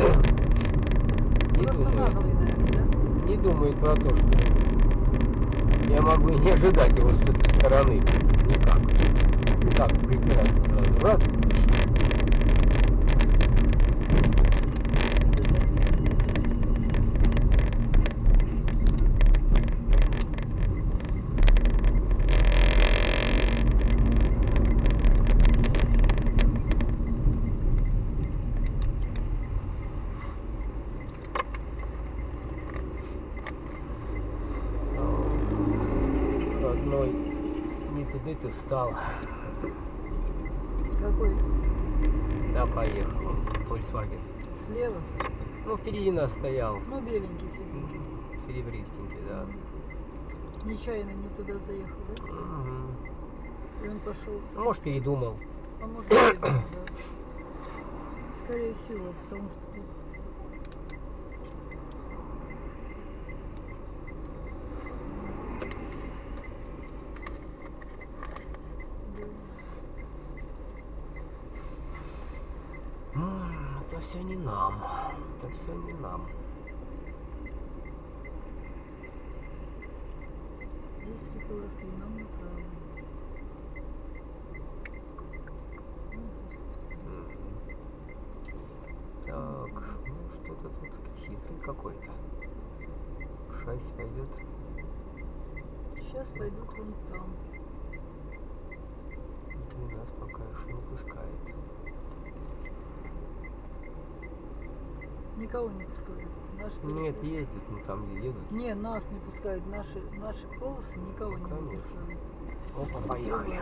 Не думает, не думает про то, что я могу и не ожидать его с этой стороны никак. Так, припираться сразу. Раз, родной, не туды ты встал. Какой? Да, поехал. Volkswagen. Слева? Ну, впереди нас стоял. Ну, беленький светленький. Серебристенький, да. Нечаянно не туда заехал, да? Мгм. И он пошел. Ну, Может, передумал. А может, передумал, да. Скорее всего, потому что тут да. М, Это все не нам. Это все не нам. Здесь три полосы, нам направо. Так, ну что-то тут хитрый какой-то. Шась пойдет. Сейчас пойдут вон там. И нас пока что не пускает. Никого не пускают. Наши Нет, ездят, ну там едут. Не, нас не пускают. Наши, наши полосы никого не Конечно. пускают. Опа, поехали.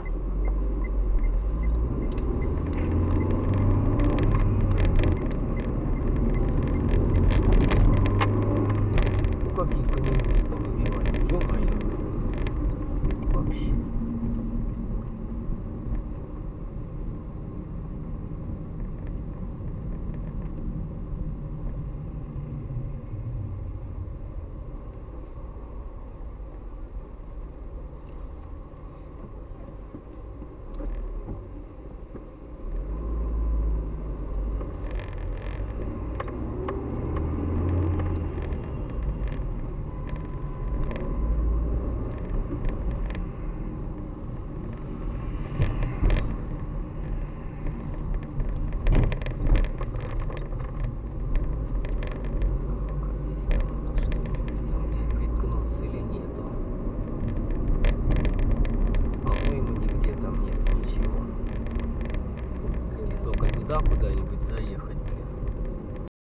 куда-нибудь.